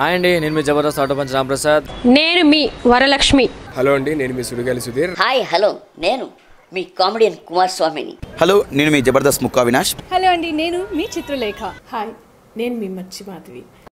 Hi అండి నేను మీ జబర్దస్త్ ఆటో పంచ్ రామప్రసాద్ నేను మీ వరలక్ష్మి. హలో అండి నేను మీ సుడిగాలి సుధీర్. హాయ్ హలో నేను మీ కామెడియన్ కుమార్ స్వామిని హలో నేను మీ జబర్దస్త్ ముక్కా వినాష్ హలో అండి నేను మీ చిత్రలేఖ. హాయ్ నేను మీ మచ్చి మాధవి.